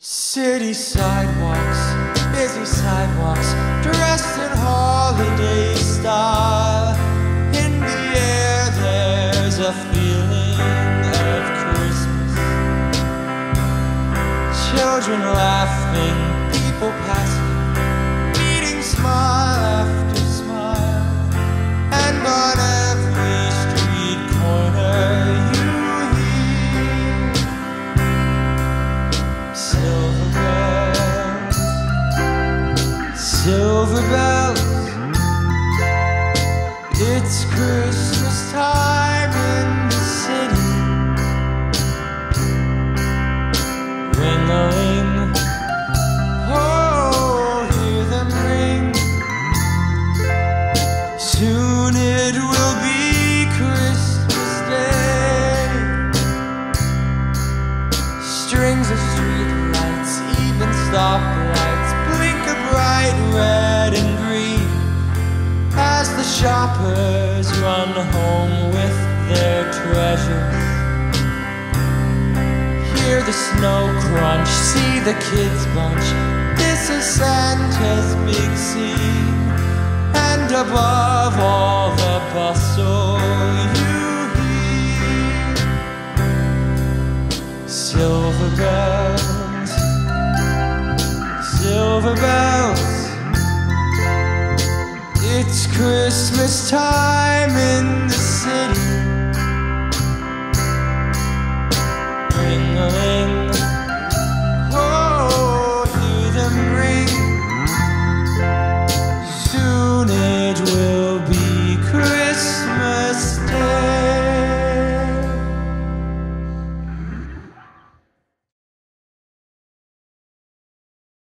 City sidewalks, busy sidewalks, dressed in holiday style. In the air, there's a feeling of Christmas. Children laughing, It's Christmas time shoppers run home with their treasures. Hear the snow crunch, see the kids bunch. This is Santa's big scene, and above all the bustle It's Christmas time in